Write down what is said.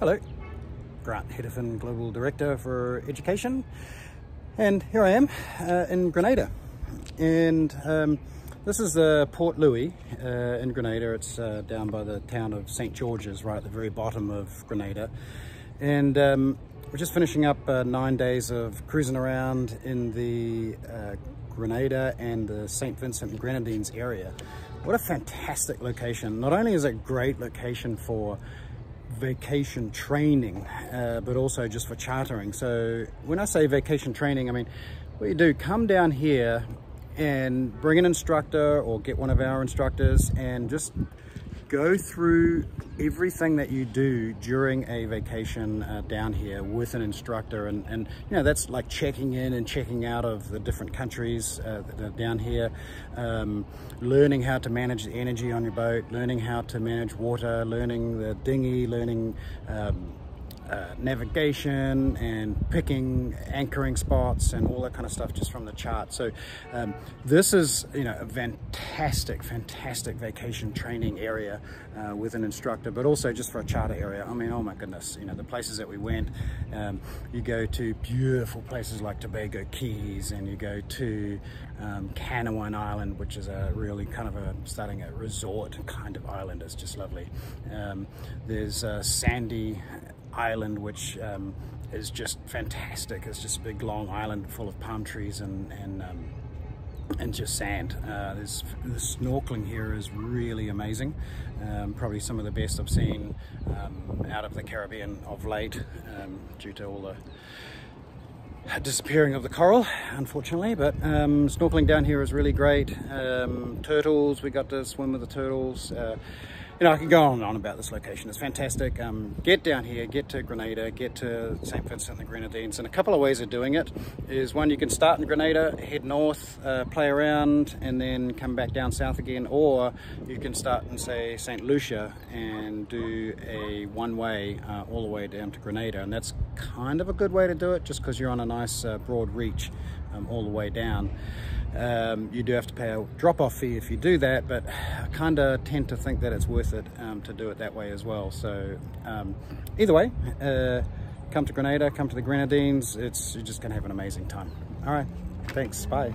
Hello, Grant Headifen, Global Director for Education. And here I am uh, in Grenada. And um, this is uh, Port Louis uh, in Grenada. It's uh, down by the town of St. George's, right at the very bottom of Grenada. And um, we're just finishing up uh, nine days of cruising around in the uh, Grenada and the St. Vincent and Grenadines area. What a fantastic location. Not only is it a great location for vacation training, uh, but also just for chartering. So when I say vacation training, I mean, what you do, come down here and bring an instructor or get one of our instructors and just go through everything that you do during a vacation uh, down here with an instructor and, and you know that's like checking in and checking out of the different countries uh, down here. Um, learning how to manage the energy on your boat learning how to manage water learning the dinghy learning um, uh, navigation and picking anchoring spots and all that kind of stuff just from the chart. So um, this is, you know, a fantastic, fantastic vacation training area uh, with an instructor, but also just for a charter area. I mean, oh my goodness, you know, the places that we went, um, you go to beautiful places like Tobago Cays and you go to um, Canouan Island, which is a really kind of a, starting a resort kind of island. It's just lovely. Um, there's uh, Sandy island, which um, is just fantastic. It's just a big long island full of palm trees and, and, um, and just sand. Uh, the snorkeling here is really amazing. Um, probably some of the best I've seen um, out of the Caribbean of late um, due to all the disappearing of the coral unfortunately but um, snorkeling down here is really great um, turtles we got to swim with the turtles uh, you know, I can go on and on about this location. It's fantastic. Um, get down here, get to Grenada, get to St. Vincent and the Grenadines. And a couple of ways of doing it is one, you can start in Grenada, head north, uh, play around, and then come back down south again. Or you can start in, say, St. Lucia and do a one-way uh, all the way down to Grenada. And that's kind of a good way to do it just because you're on a nice uh, broad reach um, all the way down. Um, you do have to pay a drop-off fee if you do that, but I kind of tend to think that it's worth it um, to do it that way as well. So um, either way, uh, come to Grenada, come to the Grenadines. It's you're just going to have an amazing time. All right, thanks. Bye.